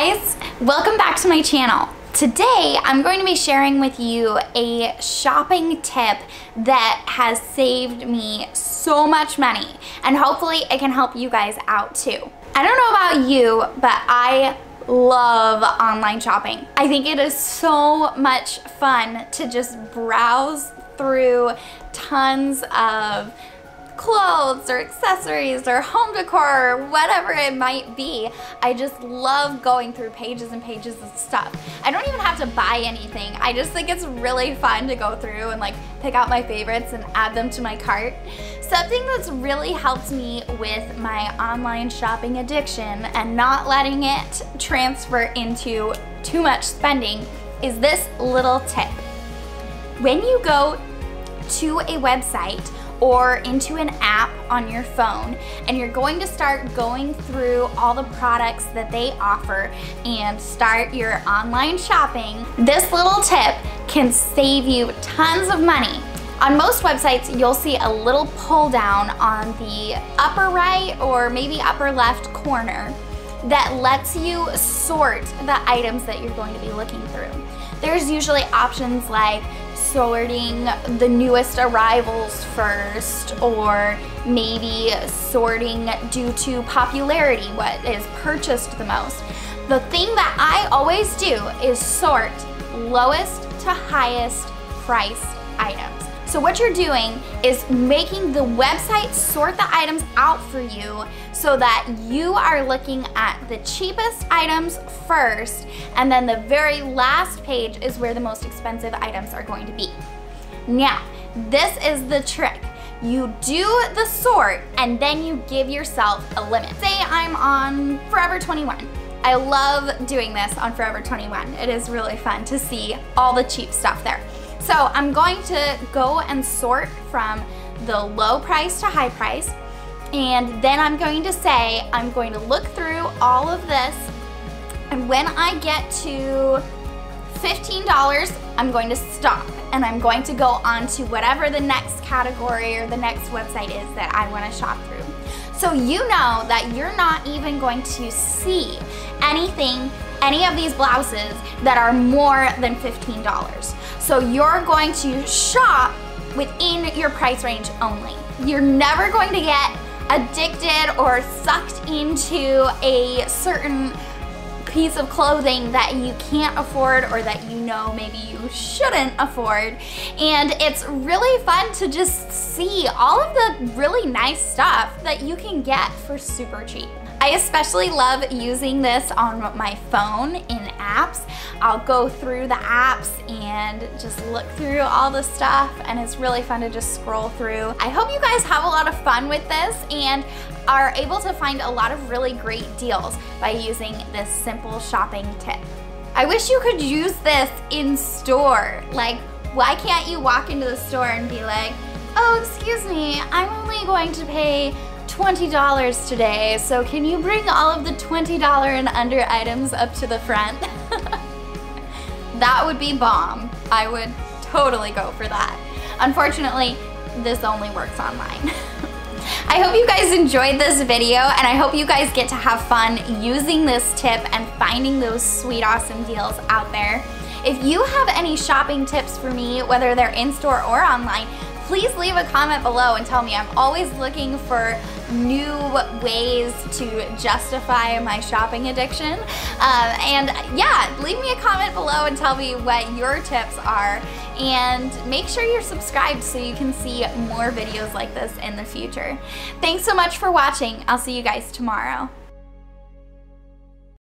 guys, welcome back to my channel. Today, I'm going to be sharing with you a shopping tip that has saved me so much money and hopefully it can help you guys out too. I don't know about you, but I love online shopping. I think it is so much fun to just browse through tons of clothes or accessories or home decor or whatever it might be. I just love going through pages and pages of stuff. I don't even have to buy anything. I just think it's really fun to go through and like pick out my favorites and add them to my cart. Something that's really helped me with my online shopping addiction and not letting it transfer into too much spending is this little tip. When you go to a website or into an app on your phone and you're going to start going through all the products that they offer and start your online shopping, this little tip can save you tons of money. On most websites, you'll see a little pull down on the upper right or maybe upper left corner that lets you sort the items that you're going to be looking through. There's usually options like sorting the newest arrivals first or maybe sorting due to popularity, what is purchased the most. The thing that I always do is sort lowest to highest priced items. So what you're doing is making the website sort the items out for you so that you are looking at the cheapest items first and then the very last page is where the most expensive items are going to be. Now, this is the trick. You do the sort and then you give yourself a limit. Say I'm on Forever 21. I love doing this on Forever 21. It is really fun to see all the cheap stuff there. So I'm going to go and sort from the low price to high price. And then I'm going to say, I'm going to look through all of this. And when I get to $15, I'm going to stop and I'm going to go on to whatever the next category or the next website is that I want to shop through. So you know that you're not even going to see anything, any of these blouses that are more than $15. So you're going to shop within your price range only. You're never going to get addicted or sucked into a certain piece of clothing that you can't afford or that you know maybe you shouldn't afford. And it's really fun to just see all of the really nice stuff that you can get for super cheap. I especially love using this on my phone in apps. I'll go through the apps and just look through all the stuff and it's really fun to just scroll through. I hope you guys have a lot of fun with this and are able to find a lot of really great deals by using this simple shopping tip. I wish you could use this in store. Like, why can't you walk into the store and be like, oh, excuse me, I'm only going to pay $20 today, so can you bring all of the $20 and under items up to the front? that would be bomb. I would totally go for that. Unfortunately, this only works online. I hope you guys enjoyed this video and I hope you guys get to have fun using this tip and finding those sweet awesome deals out there. If you have any shopping tips for me, whether they're in-store or online, please leave a comment below and tell me. I'm always looking for new ways to justify my shopping addiction. Um, and yeah, leave me a comment below and tell me what your tips are. And make sure you're subscribed so you can see more videos like this in the future. Thanks so much for watching. I'll see you guys tomorrow.